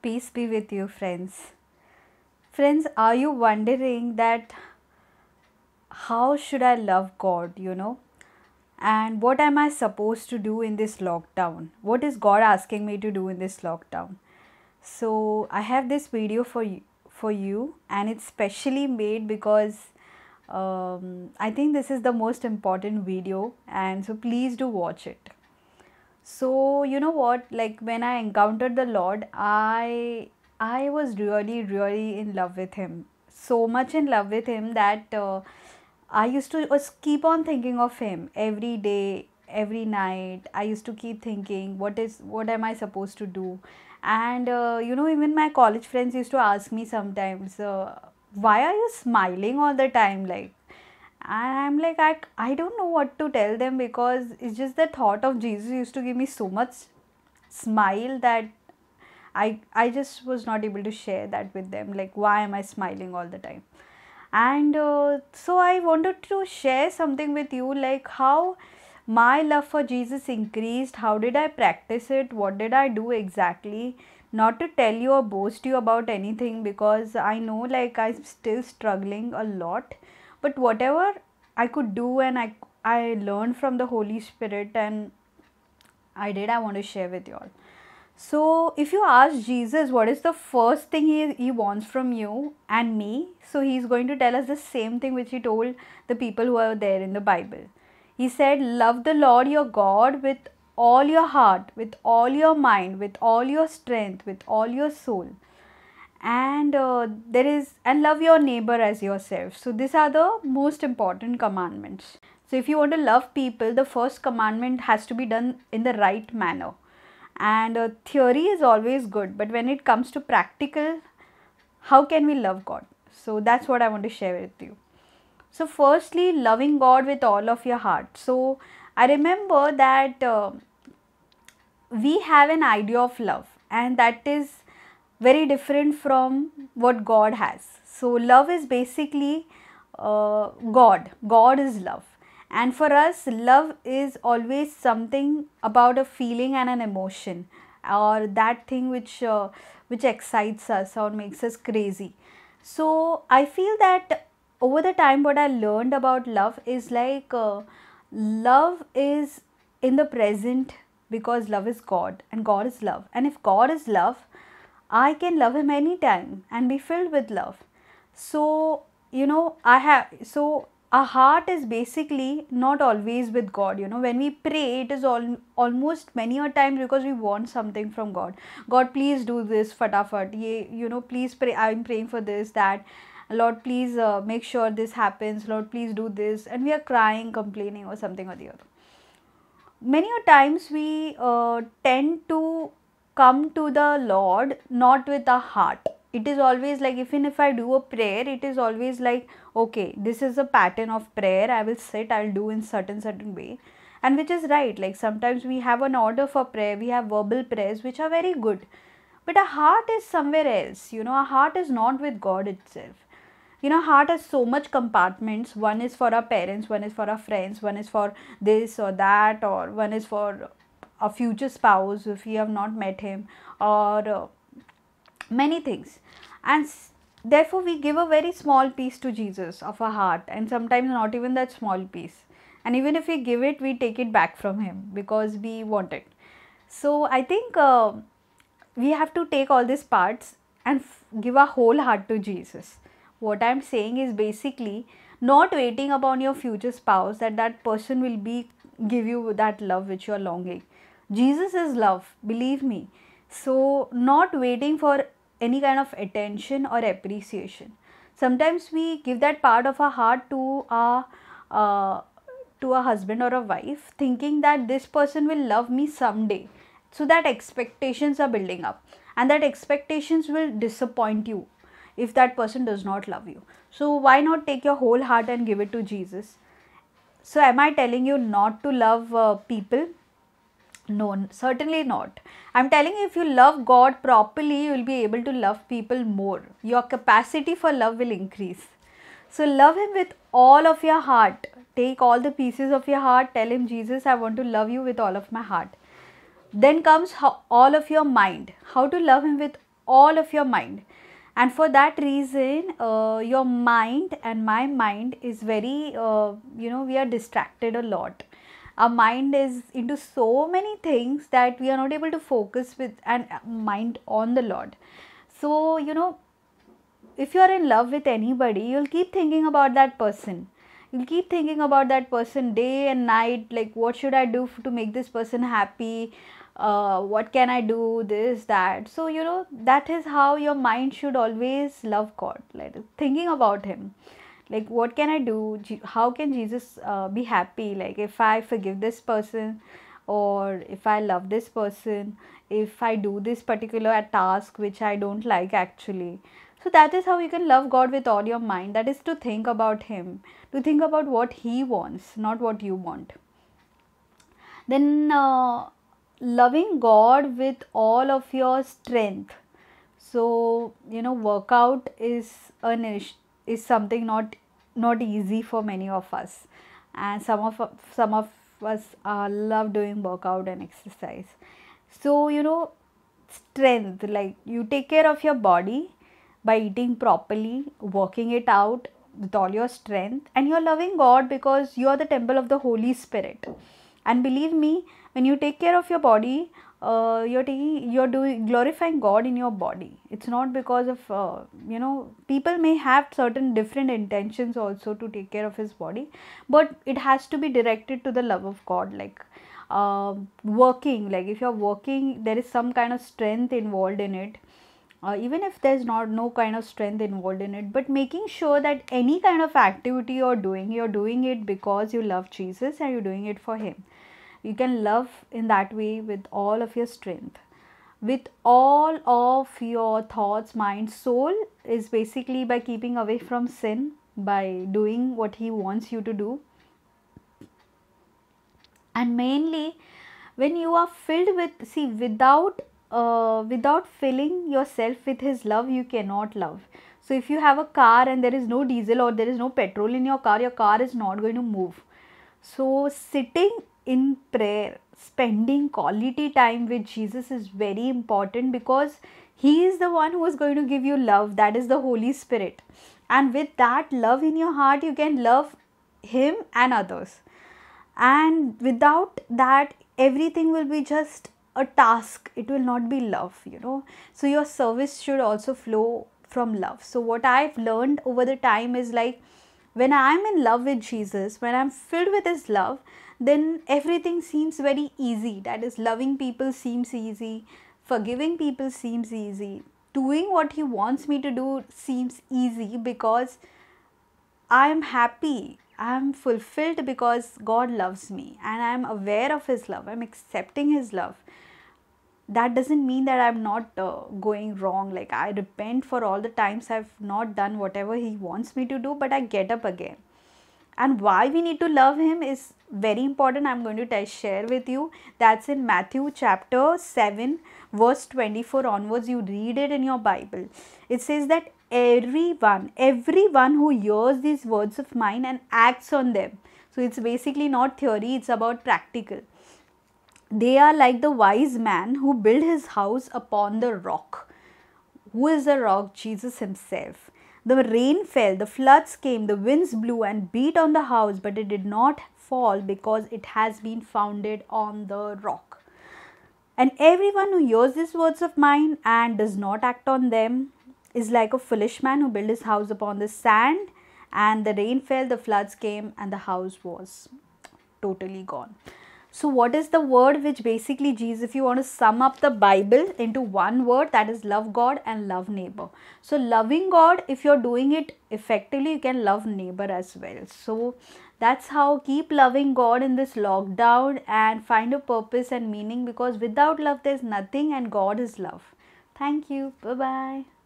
Peace be with you, friends. Friends, are you wondering that how should I love God, you know? And what am I supposed to do in this lockdown? What is God asking me to do in this lockdown? So, I have this video for you, for you and it's specially made because um, I think this is the most important video and so please do watch it so you know what? Like when i encountered the lord i i was really really in love with him. So much in love with him that uh, i used to was keep on thinking of him every day every night. I used to keep thinking what is what am i supposed to do? And uh, you know even my college friends used to ask me sometimes uh, why are you smiling all the time? Like and i'm like I, I don't know what to tell them because it's just the thought of jesus used to give me so much smile that i i just was not able to share that with them. Like why am i smiling all the time? And uh, so i wanted to share something with you like how my love for jesus increased. How did i practice it? What did i do exactly? Not to tell you or boast you about anything because i know like i'm still struggling a lot but whatever i could do and i i learned from the holy spirit and i did i want to share with you all. So if you ask jesus what is the first thing he, he wants from you and me? So he's going to tell us the same thing which he told the people who are there in the bible. He said love the lord your god with all your heart with all your mind with all your strength with all your soul and uh, there is and love your neighbor as yourself. So these are the most important commandments. So if you want to love people the first commandment has to be done in the right manner. And uh, theory is always good but when it comes to practical how can we love god? So that's what i want to share with you. So firstly loving god with all of your heart. So i remember that uh, we have an idea of love and that is very different from what God has. So, love is basically uh, God. God is love. And for us, love is always something about a feeling and an emotion or that thing which uh, which excites us or makes us crazy. So, I feel that over the time, what I learned about love is like uh, love is in the present because love is God and God is love. And if God is love, I can love him anytime and be filled with love. So, you know, I have, so our heart is basically not always with God. You know, when we pray, it is all, almost many a time because we want something from God. God, please do this, fatafat. Ye, you know, please pray. I'm praying for this, that. Lord, please uh, make sure this happens. Lord, please do this. And we are crying, complaining, or something or the other. Many a times we uh, tend to come to the Lord not with a heart. It is always like, even if I do a prayer, it is always like, okay, this is a pattern of prayer. I will sit, I'll do in certain, certain way. And which is right. Like sometimes we have an order for prayer, we have verbal prayers, which are very good. But our heart is somewhere else. You know, our heart is not with God itself you know heart has so much compartments one is for our parents one is for our friends one is for this or that or one is for a future spouse if we have not met him or uh, many things. And therefore we give a very small piece to jesus of our heart and sometimes not even that small piece. And even if we give it we take it back from him because we want it. So i think uh, we have to take all these parts and f- give our whole heart to jesus. What i'm saying is basically not waiting upon your future spouse that that person will be give you that love which you are longing Jesus is love, believe me. So, not waiting for any kind of attention or appreciation. Sometimes we give that part of our heart to our uh, to a husband or a wife, thinking that this person will love me someday. So that expectations are building up, and that expectations will disappoint you if that person does not love you. So why not take your whole heart and give it to Jesus? So am I telling you not to love uh, people? No, certainly not. I'm telling you, if you love God properly, you will be able to love people more. Your capacity for love will increase. So, love Him with all of your heart. Take all the pieces of your heart. Tell Him, Jesus, I want to love you with all of my heart. Then comes how, all of your mind. How to love Him with all of your mind and for that reason uh, your mind and my mind is very uh, you know we are distracted a lot our mind is into so many things that we are not able to focus with and mind on the lord. So you know if you are in love with anybody you'll keep thinking about that person. You'll keep thinking about that person day and night like what should i do to make this person happy? Uh, what can i do? This that. So you know that is how your mind should always love god like thinking about him like what can i do? How can jesus uh, be happy? Like if i forgive this person or if i love this person if i do this particular task which i don't like actually. So that is how you can love god with all your mind. That is to think about him. To think about what he wants not what you want. Then uh, loving god with all of your strength. So you know workout is an is something not not easy for many of us. And some of some of us uh, love doing workout and exercise. So you know strength like you take care of your body by eating properly working it out with all your strength and you're loving god because you are the temple of the holy spirit. And believe me when you take care of your body uh, you're taking you're doing glorifying god in your body. It's not because of uh, you know people may have certain different intentions also to take care of his body but it has to be directed to the love of god like uh, working. Like if you're working there is some kind of strength involved in it. Uh, even if there's not no kind of strength involved in it but making sure that any kind of activity you're doing you're doing it because you love jesus and you're doing it for him you can love in that way with all of your strength. With all of your thoughts mind soul is basically by keeping away from sin by doing what he wants you to do. And mainly when you are filled with see without uh, without filling yourself with his love you cannot love. So if you have a car and there is no diesel or there is no petrol in your car your car is not going to move. So sitting in prayer spending quality time with jesus is very important because he is the one who is going to give you love. That is the holy spirit. And with that love in your heart you can love him and others. And without that everything will be just a task. It will not be love you know. So your service should also flow from love. So what i've learned over the time is like when i'm in love with jesus when i'm filled with his love then everything seems very easy. That is loving people seems easy forgiving people seems easy doing what he wants me to do seems easy because i am happy. I am fulfilled because God loves me and I am aware of His love. I'm accepting His love that doesn't mean that i'm not uh, going wrong. Like i repent for all the times i've not done whatever he wants me to do but i get up again. And why we need to love him is very important. I'm going to tell, share with you. That's in matthew chapter 7 verse 24 onwards. You read it in your bible. It says that everyone everyone who hears these words of mine and acts on them. So it's basically not theory. It's about practical they are like the wise man who built his house upon the rock. Who is the rock? Jesus himself. The rain fell, the floods came, the winds blew and beat on the house, but it did not fall because it has been founded on the rock. And everyone who hears these words of mine and does not act on them is like a foolish man who built his house upon the sand, and the rain fell, the floods came, and the house was totally gone. So, what is the word which basically Jesus, if you want to sum up the Bible into one word, that is love God and love neighbor. So, loving God, if you're doing it effectively, you can love neighbor as well. So, that's how keep loving God in this lockdown and find a purpose and meaning because without love, there's nothing, and God is love. Thank you. Bye bye.